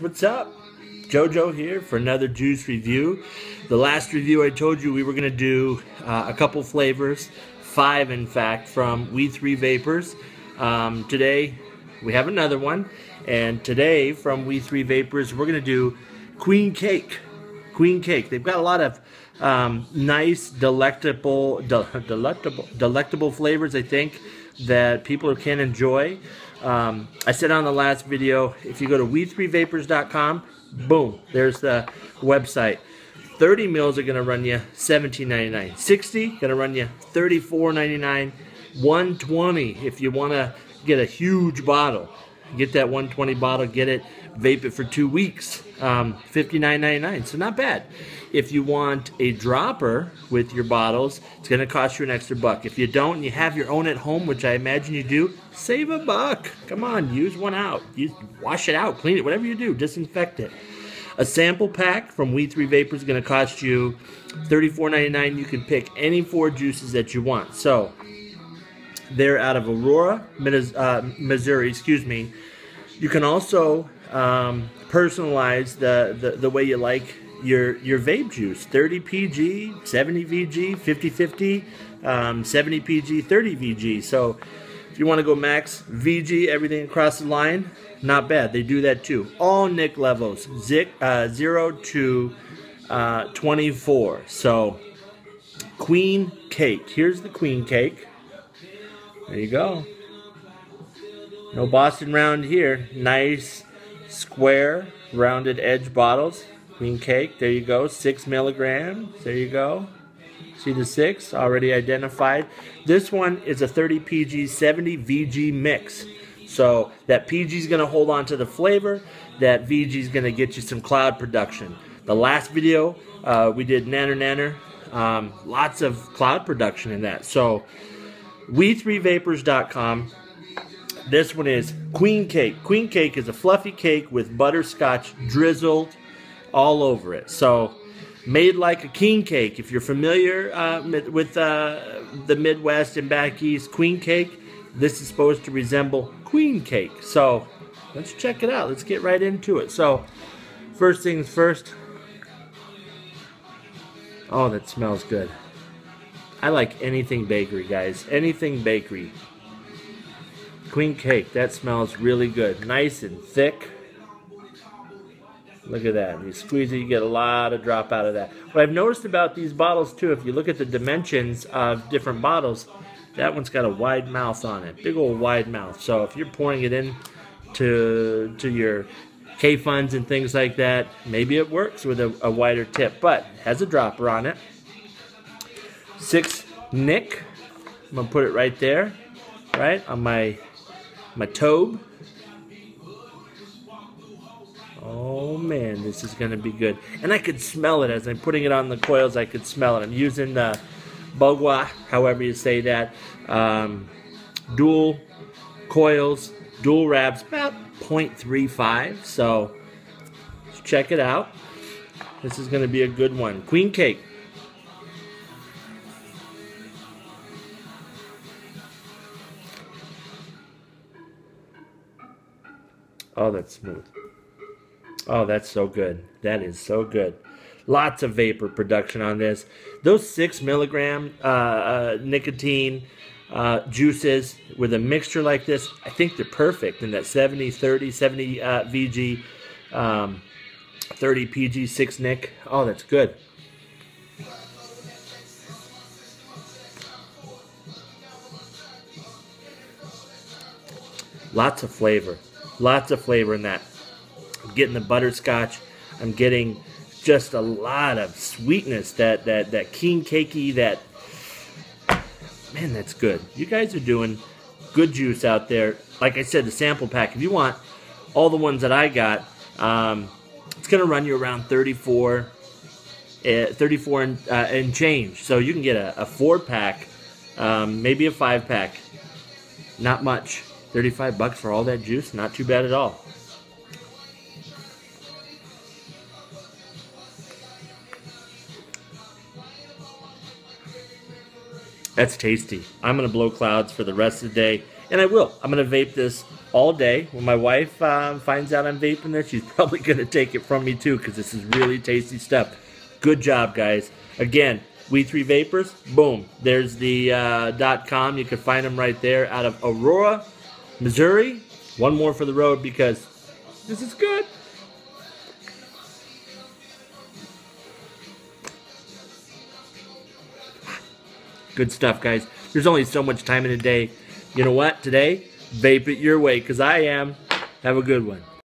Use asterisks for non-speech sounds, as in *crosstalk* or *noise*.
what's up? JoJo here for another juice review. The last review I told you we were going to do uh, a couple flavors, five in fact, from We 3 Vapors. Um, today we have another one, and today from We 3 Vapors we're going to do Queen Cake. Queen Cake. They've got a lot of um, nice, delectable, de *laughs* delectable, delectable flavors, I think, that people can enjoy. Um, I said on the last video, if you go to we3vapors.com, boom, there's the website. 30 mils are going to run you $17.99. 60 going to run you $34.99. 120 if you want to get a huge bottle. Get that 120 bottle, get it, vape it for two weeks. Um, $59.99, so not bad. If you want a dropper with your bottles, it's going to cost you an extra buck. If you don't and you have your own at home, which I imagine you do, save a buck. Come on, use one out. Use, wash it out, clean it, whatever you do, disinfect it. A sample pack from We 3 Vapor is going to cost you $34.99. You can pick any four juices that you want. So, they're out of Aurora, uh, Missouri, excuse me. You can also um, personalize the, the, the way you like your your vape juice. 30 pg 70 vg 50 50 um, 70 pg 30 vg so if you want to go max vg everything across the line not bad. They do that too. All nic levels. Uh, 0 to uh, 24 so queen cake. Here's the queen cake there you go. No Boston round here. Nice square rounded edge bottles. Queen cake. There you go. Six milligrams. There you go. See the six already identified. This one is a 30 PG 70 VG mix. So that PG is going to hold on to the flavor. That VG is going to get you some cloud production. The last video uh, we did Nanner Nanner. Um, lots of cloud production in that. So we3vapors.com. This one is Queen Cake. Queen Cake is a fluffy cake with butterscotch drizzled all over it. So, made like a king cake. If you're familiar uh, with uh, the Midwest and back east, Queen Cake, this is supposed to resemble Queen Cake. So, let's check it out. Let's get right into it. So, first things first. Oh, that smells good. I like anything bakery, guys. Anything bakery. Queen cake, that smells really good. Nice and thick. Look at that. You squeeze it, you get a lot of drop out of that. What I've noticed about these bottles, too, if you look at the dimensions of different bottles, that one's got a wide mouth on it. Big old wide mouth. So if you're pouring it in to, to your Kayfuns and things like that, maybe it works with a, a wider tip. But has a dropper on it six nick. I'm gonna put it right there, right on my my tobe. Oh man, this is gonna be good. And I could smell it as I'm putting it on the coils. I could smell it. I'm using the Bogwa, however you say that. Um, dual coils, dual wraps, about 0.35. So check it out. This is to be a good one. Queen cake. Oh, that's smooth. Oh, that's so good. That is so good. Lots of vapor production on this. Those six milligram uh, uh, nicotine uh, juices with a mixture like this, I think they're perfect in that 70, 30, 70 uh, VG, um, 30 PG, 6 Nic. Oh, that's good. Lots of flavor. Lots of flavor in that. I'm getting the butterscotch. I'm getting just a lot of sweetness. That that that king cakey. That man, that's good. You guys are doing good juice out there. Like I said, the sample pack. If you want all the ones that I got, um, it's gonna run you around 34, uh, 34 and, uh, and change. So you can get a, a four pack, um, maybe a five pack. Not much. 35 bucks for all that juice, not too bad at all. That's tasty. I'm going to blow clouds for the rest of the day, and I will. I'm going to vape this all day. When my wife um, finds out I'm vaping this, she's *laughs* probably going to take it from me too because this is really tasty stuff. Good job, guys. Again, We Three Vapors, boom. There's the uh, .com. You can find them right there out of Aurora, Missouri. One more for the road because this is good. Good stuff, guys. There's only so much time in a day. You know what? Today, vape it your way because I am. Have a good one.